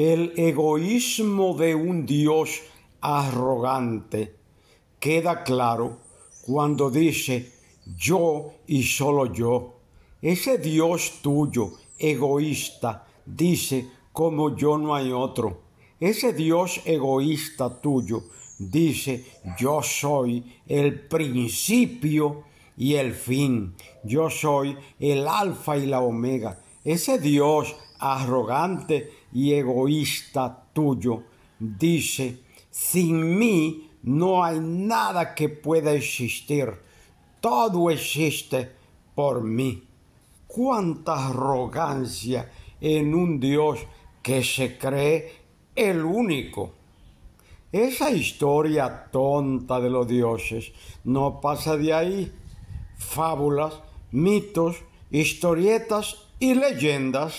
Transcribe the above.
El egoísmo de un Dios arrogante queda claro cuando dice yo y solo yo. Ese Dios tuyo, egoísta, dice como yo no hay otro. Ese Dios egoísta tuyo dice yo soy el principio y el fin. Yo soy el alfa y la omega. Ese Dios arrogante y egoísta tuyo dice, sin mí no hay nada que pueda existir. Todo existe por mí. Cuánta arrogancia en un Dios que se cree el único. Esa historia tonta de los dioses no pasa de ahí. Fábulas, mitos, historietas y leyendas.